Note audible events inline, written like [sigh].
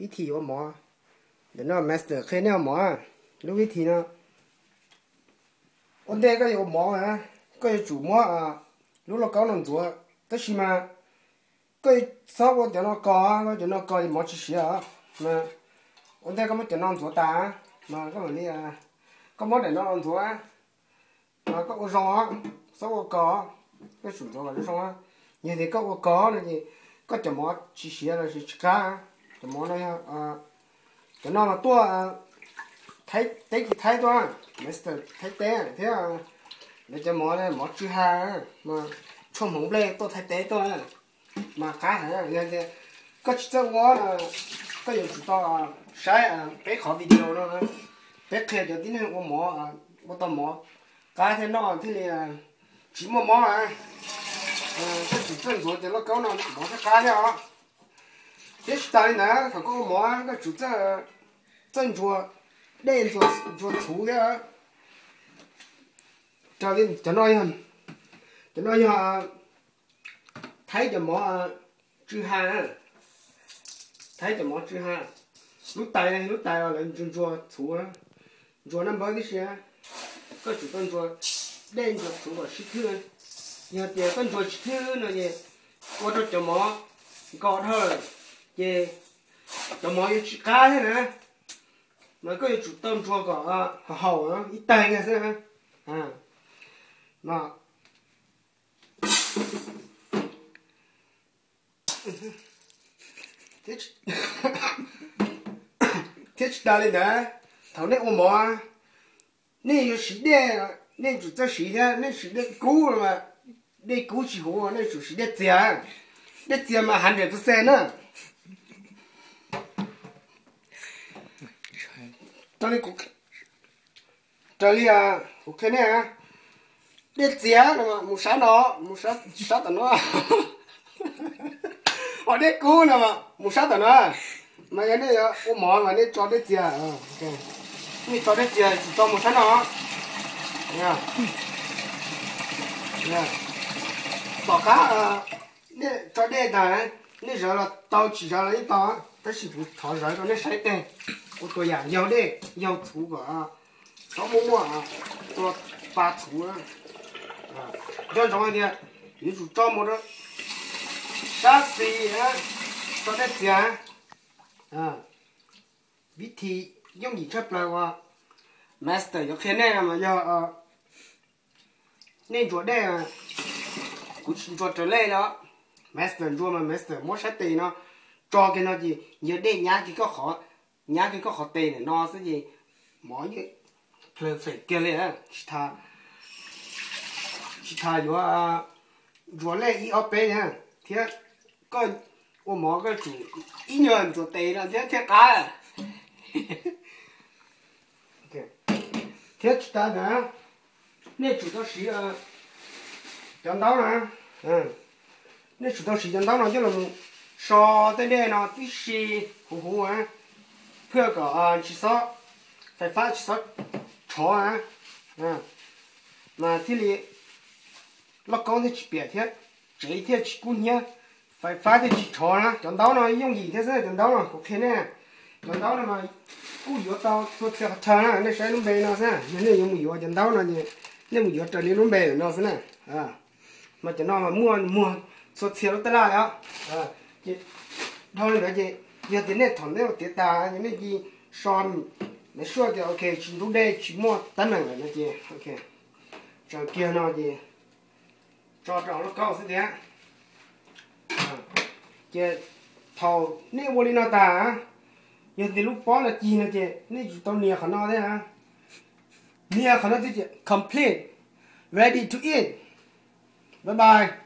วิธีว่าหมอเดี๋ยวน้อมาสเตอร์เคยเนี่ยหมอรู้วิธีเนาะอันเด็กก็อยู่หมอนะก็อยู่จู่หมออ่ะรู้เราเก่าหนึ่งตัวแต่ชิมาก็สอบว่าเดี๋ยวเราก่อเดี๋ยวเราก่อหมอชิเชียมาอันเด็กก็ไม่เดี๋ยวน้องตัวตามาก็เหมือนนี่อ่ะก็หมอเดี๋ยวน้องตัวมาก็อุจจาระสอบว่าก่อก็สุ่มตัวมาอุจจาระอย่างนี้ก็ว่าก่อเลยก็จะหมอชิเชียเลยชิคก้า cái này à cái nó mà tua ờ, thấy thấy cái thấy tua mister thấy té thế à bây giờ món này, món chữ hà mà cho móng lên, tôi thấy té tua mà cá thế, có chỉ cho quá là, có nhiều to sai à bé video đó bé kia cho tí nữa có mỏ à ờ, có tao cá thế nó thế chỉ một mỏ à có chỉ chân rồi thì nó câu nào mỏ cái cá thế à nhau thế tại nè thằng có mỏ cái chủ这正做练做做粗的，cho nên cho nói hơn cho nói ha thấy cho mỏ chữ ha thấy cho mỏ chữ ha lúc tay này lúc tay là chúng做粗á做năm bao cái gì á có chủ tân做lên cho粗và ship thư nhà tiền tân做ship thư này nhỉ có cho cho mỏ có Thôi chị cho mọi chuyện cá thế nè mà có chủ tâm cho cả hào nó ít tay nghe xem à mà thế thế ta lên nè thằng này ôm mỏ nè có sĩ đe nè chủ cho sĩ đe nè sĩ đe cũ mà. Nên cũ chỉ hồ nên chủ sĩ đe tiền đe tiền mà hàng percent nữa cho nữa cũng cho nên à cục cái này à? Để chia mà một sáng đó, một sáng sáng tận nó à? [laughs] ở đây cú nè mà, một sáng tận nó à? mà cái này ờ, ô mỏ mà đây cho đi chia à? Ok. นี่ cho đi chia chỉ cho một sáng đó. Nha. Nha. Bỏ cá à cho đi đàn này nè giờ là tao chỉ ra lấy tao 但是不他热个那晒的，我多呀，要的要粗个啊，少么么啊，多把粗啊，啊，要这样的，你就找么着，啥事啊，找点钱，啊，วิธีย่อมหยิบชับแปลว่า master ยกแค่แน่มาอย่าอ่านี่จวดได้อ่ะกูจวดจะเล่แล้ว mấy master rua mà mấy master. Mỗi sách tiền nó cho cái nó gì? Nhớ đây nhá cái có khó nhá cái có khó tiền này, nó sẽ gì? Mỗi cái pleasure phải kia lên á. Chỉ thà chỉ thà rua rua lên ít ở bên nha thế có ô, mỏ cái chủ ít nhờn chủ tiền là thế thế cá à. [laughs] thế ta nữa nên chủ đó sĩ chẳng đâu nữa ừ nên chủ đó chỉ chẳng đâu nè chứ là 说的呢呢，必须糊糊啊，这个啊，其实ไฟฟ้า其实潮啊，嗯，那这里老高的去白天，这一天去过年，ไฟฟ้า的去潮了，等到了用一天是等到了，我看呢，等到了嘛，过月到做这个长了，那谁能背呢是？那那有没有？等到了呢，那没有这里能背呢是呢，啊，嘛等到嘛摸摸做 số chiều tới là nhá à chị, thôi nữa chị. Giờ đến này thằng này tiệt ta, những cái gì son nó xua thì ok chúng tôi đây chỉ mua tấn này nữa chị. Ok. Chẳng kia nào chị. Cho trọng nó cao thế. Thế chị, thầu nếu vô đi nó ta giờ thì lúc bó là chi nữa chị. Nếu chúng tôi nhiều khả năng đấy à nia khả năng thì chị. Complete. Ready to eat. Bye bye.